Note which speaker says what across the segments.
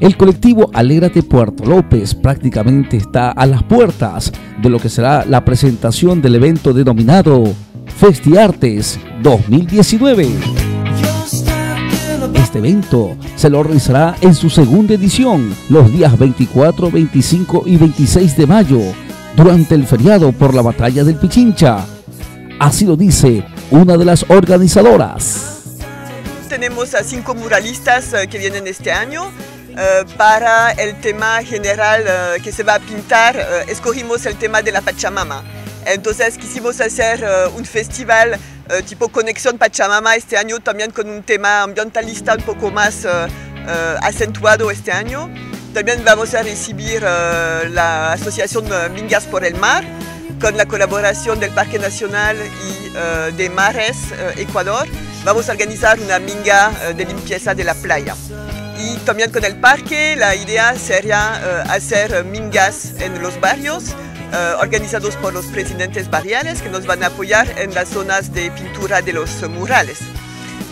Speaker 1: El colectivo Alégrate Puerto López prácticamente está a las puertas de lo que será la presentación del evento denominado Festiartes 2019. Este evento se lo realizará en su segunda edición los días 24, 25 y 26 de mayo durante el feriado por la batalla del Pichincha. Así lo dice una de las organizadoras.
Speaker 2: Tenemos a cinco muralistas eh, que vienen este año. Eh, para el tema general eh, que se va a pintar, escogimos el tema de la Pachamama. Entonces quisimos hacer un festival tipo Conexión Pachamama este año, también con un tema ambientalista un poco más acentuado este año. También vamos a recibir la Asociación Mingas por el Mar, con la colaboración del Parque Nacional y de Mares, Ecuador. Vamos a organizar una minga de limpieza de la playa y también con el parque la idea sería eh, hacer mingas en los barrios eh, organizados por los presidentes barriales que nos van a apoyar en las zonas de pintura de los murales.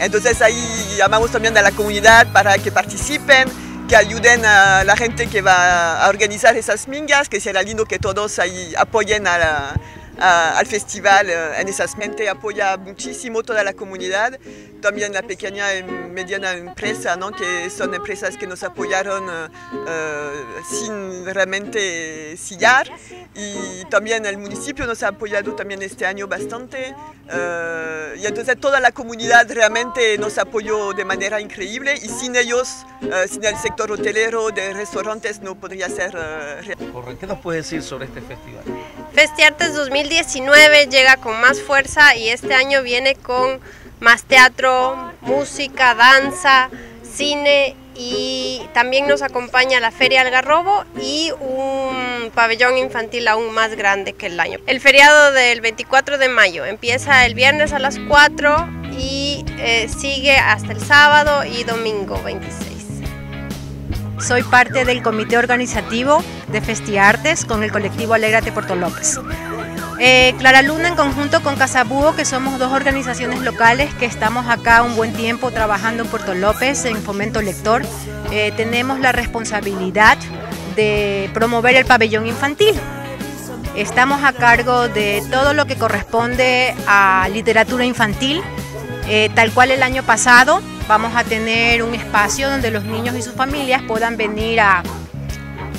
Speaker 2: Entonces ahí llamamos también a la comunidad para que participen, que ayuden a la gente que va a organizar esas mingas, que será lindo que todos ahí apoyen a la, al festival eh, en esas mente apoya muchísimo toda la comunidad, también la pequeña y mediana empresa, ¿no? que son empresas que nos apoyaron eh, sin realmente sillar y también el municipio nos ha apoyado también este año bastante y entonces toda la comunidad realmente nos apoyó de manera increíble y sin ellos, sin el sector hotelero, de restaurantes no podría ser
Speaker 3: ¿Qué nos puedes decir sobre este festival?
Speaker 4: Festiartes 2019 llega con más fuerza y este año viene con más teatro, música, danza, cine y también nos acompaña la Feria Algarrobo y un pabellón infantil aún más grande que el año. El feriado del 24 de mayo empieza el viernes a las 4 y eh, sigue hasta el sábado y domingo 26.
Speaker 5: Soy parte del comité organizativo de Festiartes con el colectivo Alégrate Puerto López. Eh, Clara Luna en conjunto con Casabúo, que somos dos organizaciones locales que estamos acá un buen tiempo trabajando en Puerto López en fomento lector, eh, tenemos la responsabilidad de promover el pabellón infantil. Estamos a cargo de todo lo que corresponde a literatura infantil, eh, tal cual el año pasado vamos a tener un espacio donde los niños y sus familias puedan venir a,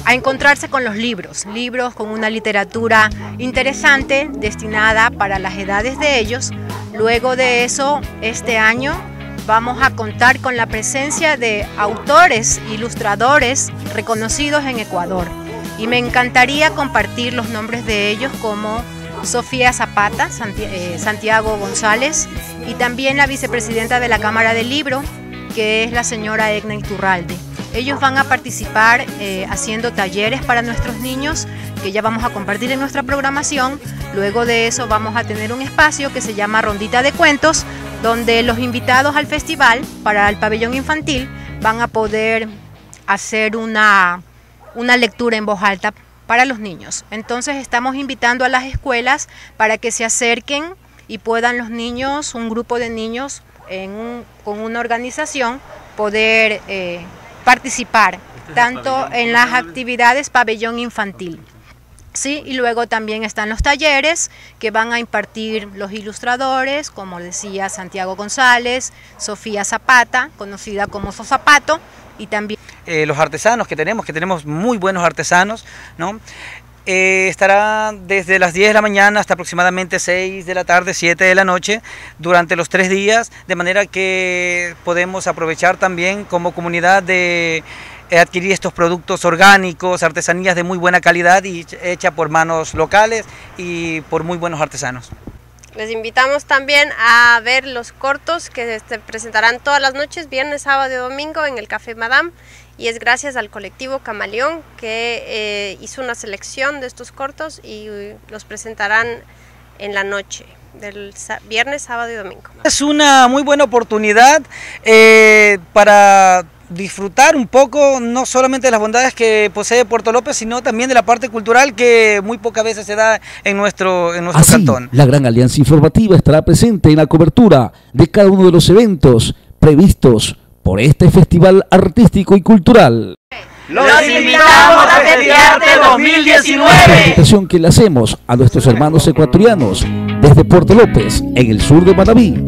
Speaker 5: encontrarse con los libros, libros con una literatura interesante destinada para las edades de ellos. Luego de eso, este año vamos a contar con la presencia de autores, ilustradores reconocidos en Ecuador. Y me encantaría compartir los nombres de ellos como Sofía Zapata, eh, Santiago González y también la vicepresidenta de la Cámara del Libro, que es la señora Egna Iturralde. Ellos van a participar eh, haciendo talleres para nuestros niños que ya vamos a compartir en nuestra programación. Luego de eso vamos a tener un espacio que se llama Rondita de Cuentos, donde los invitados al festival para el pabellón infantil van a poder hacer una, una lectura en voz alta para los niños. Entonces estamos invitando a las escuelas para que se acerquen y puedan los niños, un grupo de niños con una organización, poder eh, participar este tanto en las actividades pabellón infantil. Sí, y luego también están los talleres que van a impartir los ilustradores, como decía Santiago González, Sofía Zapata, conocida como Zapato, y también...
Speaker 3: Eh, los artesanos que tenemos, que tenemos muy buenos artesanos, ¿no? Eh, estará desde las 10 de la mañana hasta aproximadamente 6 de la tarde, 7 de la noche, durante los tres días, de manera que podemos aprovechar también como comunidad de eh, adquirir estos productos orgánicos, artesanías de muy buena calidad y hecha por manos locales y por muy buenos artesanos.
Speaker 4: Les invitamos también a ver los cortos que se presentarán todas las noches, viernes, sábado y domingo en el Café Madame y es gracias al colectivo Camaleón que eh, hizo una selección de estos cortos y los presentarán en la noche del viernes, sábado y domingo.
Speaker 3: Es una muy buena oportunidad eh, para disfrutar un poco no solamente de las bondades que posee Puerto López, sino también de la parte cultural que muy pocas veces se da en nuestro, en nuestro cantón.
Speaker 1: La Gran Alianza Informativa estará presente en la cobertura de cada uno de los eventos previstos por este festival artístico y cultural.
Speaker 6: Los invitamos a Festiarte 2019.
Speaker 1: invitación que le hacemos a nuestros hermanos ecuatorianos desde Puerto López, en el sur de Manaví,